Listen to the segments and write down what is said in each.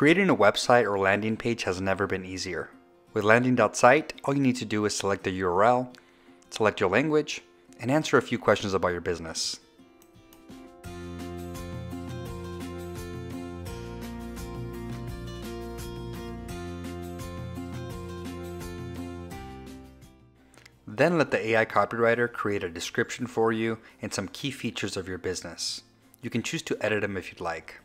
Creating a website or landing page has never been easier. With landing.site, all you need to do is select the URL, select your language, and answer a few questions about your business. Then let the AI copywriter create a description for you and some key features of your business. You can choose to edit them if you'd like.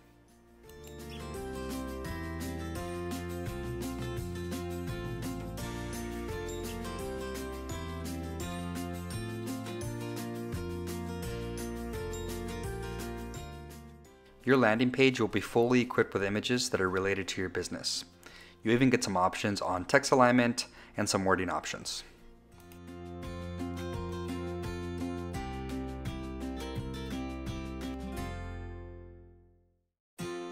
Your landing page will be fully equipped with images that are related to your business. You even get some options on text alignment and some wording options.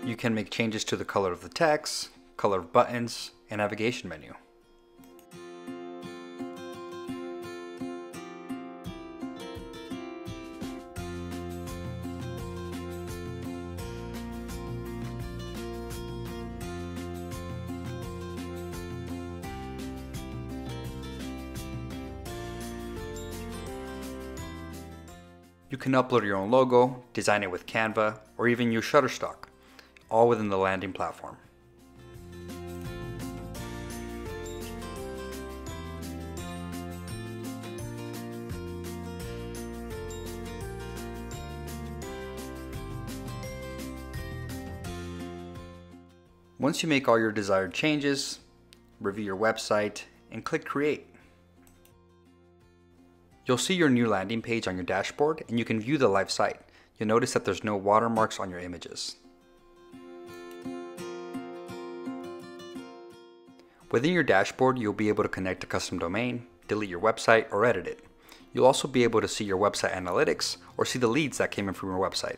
You can make changes to the color of the text, color of buttons, and navigation menu. You can upload your own logo, design it with Canva, or even use Shutterstock, all within the landing platform. Once you make all your desired changes, review your website, and click Create. You'll see your new landing page on your dashboard and you can view the live site. You'll notice that there's no watermarks on your images. Within your dashboard, you'll be able to connect a custom domain, delete your website, or edit it. You'll also be able to see your website analytics or see the leads that came in from your website.